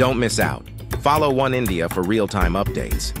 Don't miss out. Follow One India for real-time updates.